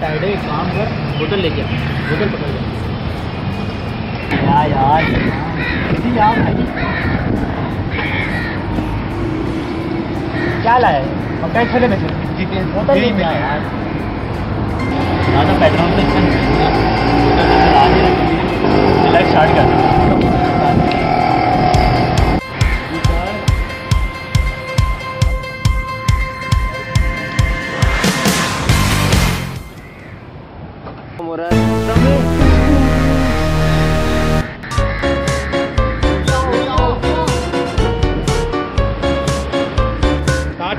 Tide है एक काम कर बोतल लेके आ बोतल पकड़ ले। यार यार जी यार क्या लाया और क्या में यार ज़्यादा पेट्रोल तो है। तो चला स्टार्ट कर।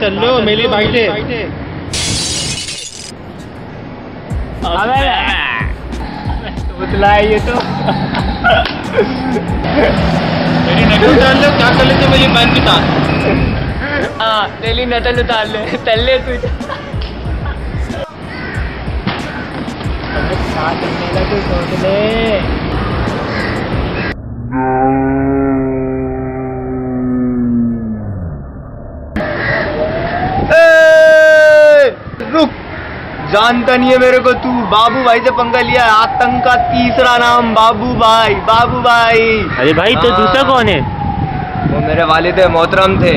चल रहे हो मेरी बाइक से। अबे। उतला ये तो। मेरी नकल उतार लो क्या कर लेते हो मेरी बहन के साथ? हाँ तेली नटल उतार ले तल्ले तू। तू सोच ले रुक। जानता नहीं है मेरे को तू। बाबू भाई से पंगा लिया आतंक का तीसरा नाम बाबू भाई। बाबू भाई। अरे भाई तो हाँ। दूसरा कौन है? वो मेरे वालिद मोहतरम थे।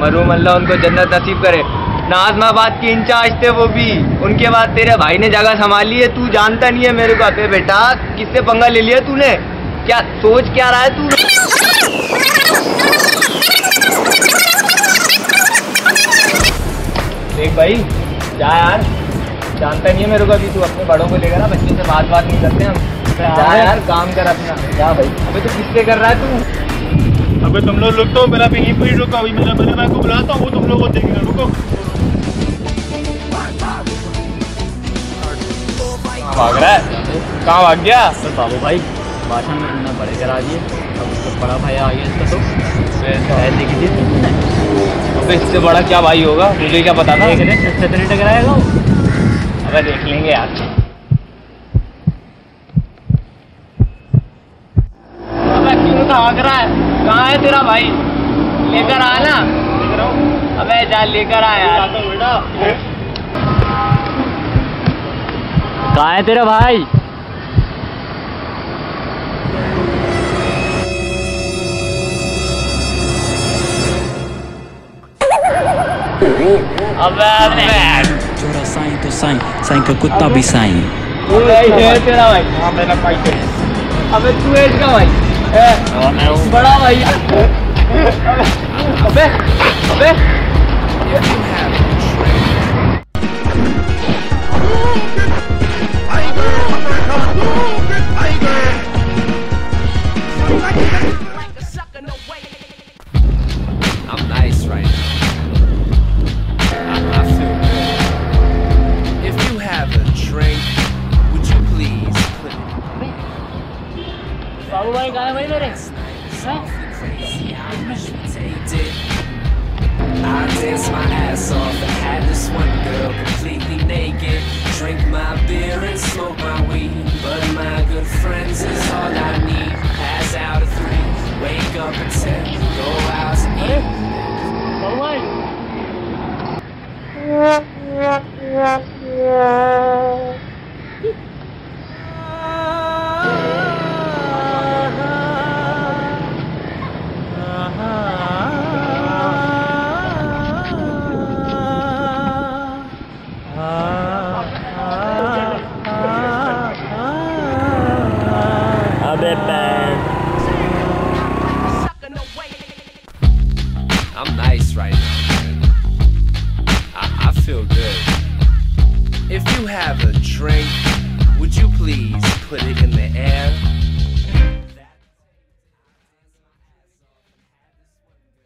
मरूम अल्लाह उनको जन्नत नसीब करे। नाजमाबाद के इंचार्ज थे वो भी। उनके बाद तेरे भाई ने जगह संभाली है तू जानता नहीं है मेरे को अबे बेटा किससे पंगा ले लिया तूने? क्या सोच क्या रहा है तू? देख भाई जा यार। जानता नहीं है मेरे को अभी तू अपने बड़ों को लेकर ना बच्चे से बात बात नहीं करते हम। जा यार काम कर अपना। जा भाई। अबे तू किससे कर रहा है तू? अबे तुम लोग रुक तो मेरा भी यहीं पर ही रुको अभी मेरा मेरे भाई को बुलाता हूँ वो तुम लोग को देखेगा रुको। भाग रहा है? कहाँ भाग गया? तो बाबू भाई भाषण में तुमने बड़े करा दिए अब उसका बड़ा भाई आ गया इसका तो। ऐसे अबे इससे बड़ा क्या भाई होगा? मुझे क्या पता था? देख रहे छतरी टकराएगा अबे देख लेंगे यार। अबे क्यों भाग रहा है? कहाँ है तेरा भाई? लेकर आ ना। अबे जा लेकर आया यार। कहाँ है तेरा भाई? अबे अबे चोरा साईं तो साईं साईं का कुत्ता भी साईं। है तेरा भाई। हाँ मेरा भाई अबे तू है इसका भाई। है बड़ा भाई। अबे अबे। Bababayı galiba veririz. Ha? I dance my ass off and had this one girl completely naked Drink my beer and smoke my weed But my good friends is all I need Pass out at three, wake up at ten Go out and eat Bye-bye Yeah, yeah, yeah, yeah I'm nice right now. man. I, I feel good. If you have a drink, would you please put it in the air?